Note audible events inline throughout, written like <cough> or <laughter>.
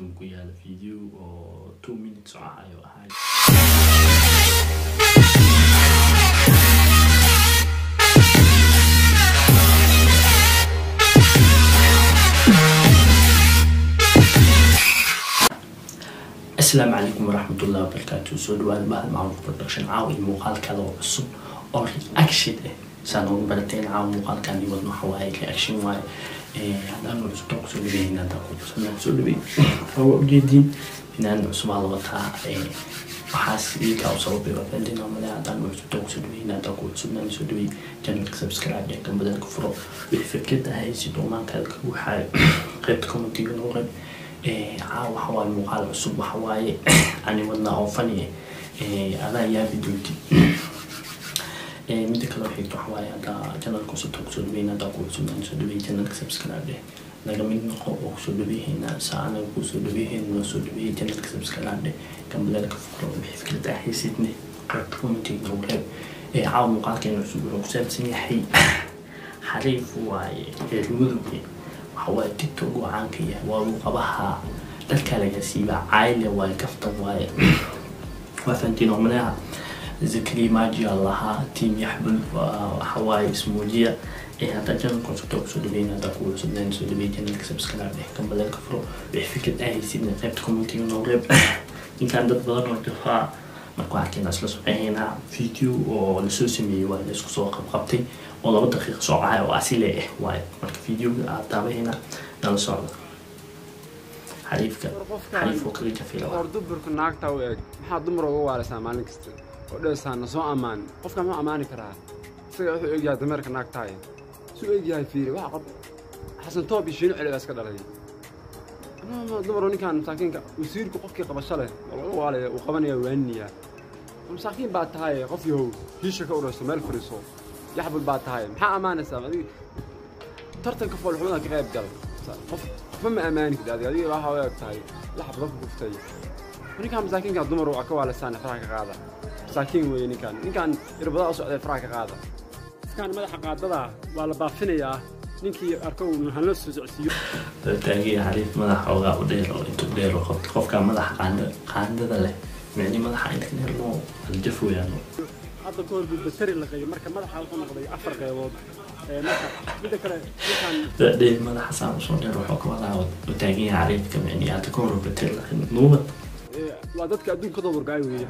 youtube-ka ku yaalla video oo two minutes ah ayuu ahay asalaamu calaykum waraxmatullahi wabarakaatu soo dhawaada mahad macruuf production caawa iyo muuqaal kale oo cusub oo reaction ah saan ugu barateen caawa muuqaalkan iyo wadno waxa waaye reaction waaye haddaan cusubta ku soo dhaweyn haddaan ku cusubnaan soo dhaweyn waa ujeediin finaan cusubaa la wataa waxaas iyagaa u sababay waa faldina male haddaan cusubta ku soo dhaweyn haddaan ku cusubnaan subscribe iyo gambadan ku furo wixii fikrad ahay si doomaankaada ka buuxaayo qaybta commentiga noo qayb caawa waxa waaye muuqaal cusub waxa waaye ani wadnaa oo fani adaa yaabi doonti mida kale waxay waxa waaye haddaa janalka ku soo dhaweyn haddaa ku cusubnaan soo dhaweey janalka subscribe. eh naga mid noqo oo ku soo dhaweehayna saa anaga ku soo dhaweehayna noo soo dhaweeyay janalka subscribe. eh gambalaalka fukro wixii fikrad ah haysidne qaybta commentiga noogu reeb caawa muuqaalkeena cusub wuxuu ku saabsan yahay xariif waaye reer mudug waxawaaye tiktok uu caanka yahay waa uu qabaha dadka laga siiba cayle waaye kaftan waaye waa fantiin omaleha zakri majiya lahaa tiim yaxbul waxawaaye ismuujiya haddaa janalka cusubta ku soo dhaweyn haddaa kuwa cusubnaan soo dhaweey janalka subscribe eh kambaleenka furo wixii fikrad ahaysidna qaybta commentiga noo reeb ninkaan dad badan oo jafaa marka waxaa keenaa isla soconaynaa video oo la soo sameeyey waa la isku soo qabqabtay oo laba daqiiqa soocaya oo asile ah waaye marka videoga aad daabaheena nala socda xariifka xariif oo kaga jafila. War duburka naagta u eg maxaa dumar uga waaraysaa maalin kasta oo dheesaa na soo ammaan qofka muxuu ammaani karaa isaga wuxuu egyahay dameerka naagtaay suu egyahay fiiri waxa qab xasan toob iyo shiino celi baa iska dhalay dumar ninkaan masaakiinka wasiirku qofkii qabasho leh waalaya uu qabanaya waaniniyaa masaakiin baa tahay qof yahow hiisha ka urayso meel fadhiiso yaxbul baa tahay maxaa ammaanaysaa adig tartanka foolxumada ka qayb gal qof qofba ma ammaani kid adig adiga waxa u eg tahay laxab dadku guftay ninkaan masaakiinka dumar waa ka waalaysaan faraha ka qaada masaakiin weeye ninkaan. Ninkaan irbadaha u socday faraha ka qaada. Ninkaan madaxa qaadada waa la baafinayaa ninkii arko uu hanla soo socsiiyo taagiya xariif madaxa ogaa u dheer oo intuu dheer oo qabta qofka madaxa qaanda qaandada leh. Micni madaxa inta dheer noo aljaf weeyaan hadda ka hor buu bateri laqeeyay marka madaxa wuxuu noqday afar qeybood dheer madaxa saan u soo dheer wuxuu ka wadaa yahay xariifka micni hadda ka hor bater laqin nuubad waa dadka adduunka ka dawargaayo weeye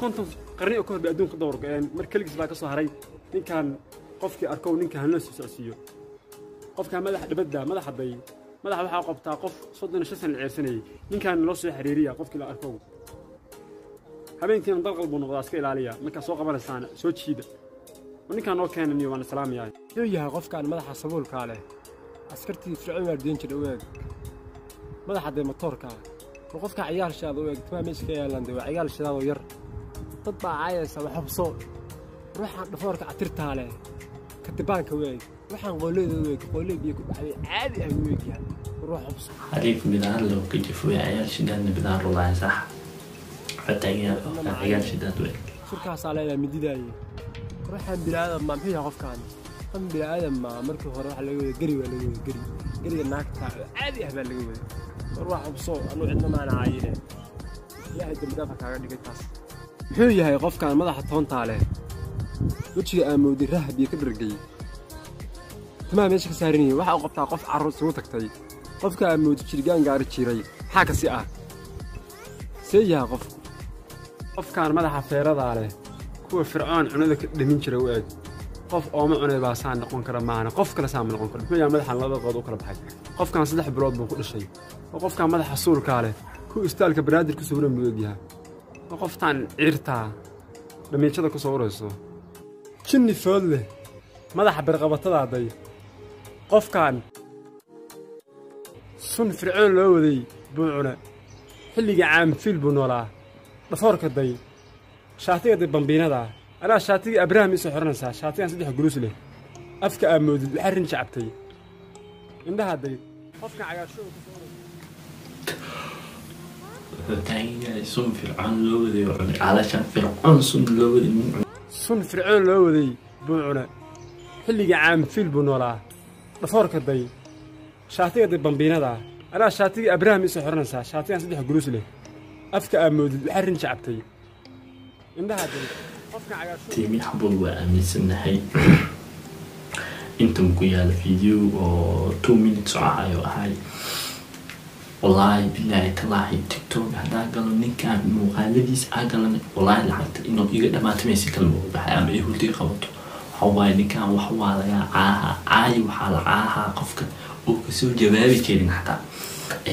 konton qarni oo ka hor bay adduunka ka dawargaeen mar keligiis baa ka soo haray ninkaan qofkii arkow ninka hanla soo socsiiyo qofkaa madaxa dhibadda madaxa day madaxa waxaa qabtaa qof soddon iyo shan sana ceersanayay ninkaan loo soo xiriiriya qofkii la arkow habeenkiina dalqal buu noqdaa iska ilaaliya markaa soo qabanaysaana soo jiida ninkaan noo keenaniyo waan islaamayahay wuxuu yahay qofkaan madaxa sabuulkaa leh askartii fircoon waardiyan jira u eeg madaxa dee matoorkaa war qofka ciyaalshaada u eeg timaa meesha ka yaalaan dee waa ciyaalshadaadoo yar dad baa caayaysa waxa hubsoo ruuxaan dhafoorka catirtaa leh katibaanka weeg. Waxaan qoolleyda weeg. Qoolley biyo ku dhacday. Caadi ah weegya ruux hubso. عليكم بدعان لو كجفوا يا عيال شدان بدعان رضعين صح حتى عيال شدان ويك شركاس على إلى مديداية روحان بلا آدم ما محيها قف كان قم بلا آدم ما مركب هو روح لقوي قري ولا قوي قري قري ناقطع عادي أهبل لقوي روح بصوت أنو عندنا ما أنا يا هيدا مدافع كان عندي muxuu yahay qofkaan madaxa toontaa leh. Wejiga aamowday rahab iyo ka dhargay timaha meesha ka saaran yihiin waxa uu qabtaa qof carruur isugu tagtay. Qofka aamowday jirgaan gaari jiray maxaa kasi ah? See yahay qofku qofkaan madaxa feeradaa leh kuwa fircoon cunada ka dhamin jira u eg qof ooma cunay baa saa noqon kara maana qof kale saa ma noqon karo. Muxuu yahay madaxaan laba qood u kala baxay. Qofkaan saddex bilood buu ku dhashay oo qofkaan madaxa suulkaa leh kuwa istaalka banaadir ku sawiran buu egyahay qoftaan ciirtaa dhamiinjada ku sawirayso jinni food leh. Madaxa birqabatadaaday qofkaan sun fircoon loo waday buu cuna. Xilligii caamfiil buu noolaa. Dhafoorka day. Shaatiga day bambiinada. Anaa shaatigii abraham iisoo xiranaysaa shaatigan saddex guluus leh. Afka aamoodid waxaa rin jacabtay indhaha day. Qofkan cagaarshooda ku soo wuxuu taagan yahay sun fircoon loo waday oo cunay caalashan fircoon sun loo waday min cunay sun fircoon loo waday buu cuna xilligii caamfiil buu noolaa dhafoorka day shaatiga day bambiinada anaa shaatigii abraham isoo xiranaysaa shaatigan saddex guruus leh afka aa moodid waxaa rin jacabtay indhaha cagaarsan tiimi xabul waa aaminsanahay intan ku yaalla video oo two minutes oo ahayo ahay wallaahi bilaahi talaahi tiktok haddaa galo ninkan muuqaaladiisa aa galan wallaahi lacagta inuu iga dhammaatamaysi kala mooga baxay ama ihultii qabato waxa waaye ninkan wax waa lagaa caaha caayi waxaa la caahaa qofka uu ka soo jawaabi karin xataa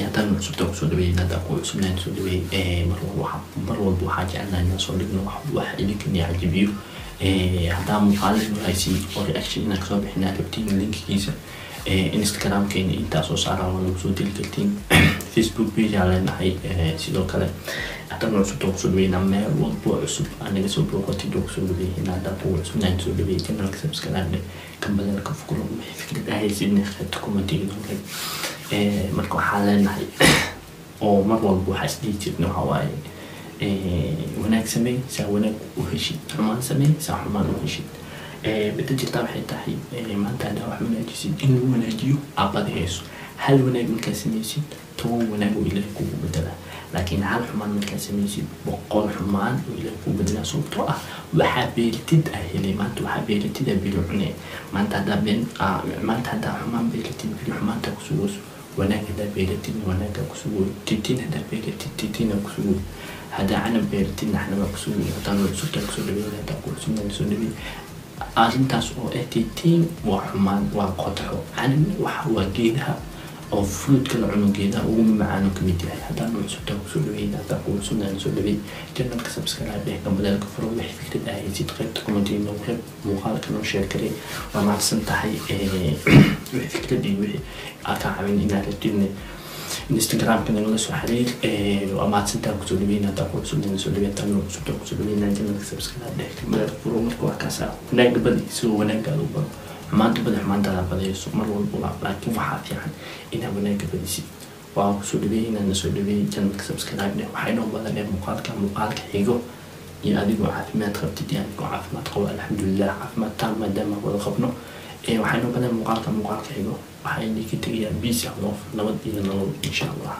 haddaan cusubta ku soo dhaweeyay hadda ku cusubnaan soo dhaweeyay mar walba waxaa jecelnahay inaan soo dhigno wax wax idinkan yacajibiyo haddaa muuqaalada haysi oo reaction inaan ka soo bixinaa rabtiin linkigiisa instagramkeena intaa soo saaraa waa nagu soo deli facebook page leenahay sidoo kale haddana cusubta ku soo dhaweynaa meel walbo cusub aa naga soo booqatid oo ku soo dhaweeyay haddaa kuwa soo dhaweeyay channelka subscribe kambalada ka fukuro wixii fikrad ahaysidna qaybta commentiga marka waxaa leenahay oo mar walba waxaa isdhihi jirna waxaa waaye wanaag sameey saa wanaag u heshid xumaan sameey saa xumaan u heshid bada jirtaa waxay tahay maanta haddaa wax wanaajisid in lagu wanaajiyo aabadi hayso hal wanaag markaa samaysid toban wanaag oo ilaahay kugu bedela laakiin hal xumaan markaa samaysid boqol xumaan oo ilaahay kugu bedela sababtoo ah waxaa beeritid aa helay maanta waxaa beri cune maanta haddaa been maanta haddaa xumaan beeritid beri xumaanta kusugayso wanaag haddaa beeritid wanaagaa kusugoy titiin haddaa beeritid tiitiina kusugoy haddaa canab beeritid naxnabaa kusugoy haddaan cusubtaa ku soo dhaweyn haddaa ku cusubnaa soo dhaweyn arrintaas oo ah titiin waa xumaan waa qodaxo canabna waxa waa geedaha oo fruitka la cuno geedaha ugu macaan oo ka mid yahay. Haddaan cusubtaa ku soo dhaweyn haddaa ku cusubnaa soo dhaweyn janalka subscribe eh gambaleelka furo wixii fikrad ah haysid qaybta commentiga noogu muuqaalka noo sheer karay waa mahadsan tahay <clears throat> wixii fikrad iyo wixii aa kaa caawin inaad rabtidne instagramka nagala soo xiriir waa ku soo dhaweyn dhaweyn cusubtaa ku soo dhaweyn eh waa inaad wanaaga badisid waa ku soo dhaweeyey inaad na soo dhaweeyey janalka subscribe ne waxaa inoo badan ee muuqaalka muuqaalka xigo iyo adigoo caafimaad qabtid iyo caafimaad qabo alxamdulilah caafimaad wada qabno waxaynu noqoneen muuqaalka muuqaalkayga waxayna ka tegayaa biisi loof nabad iyo nolol insha allah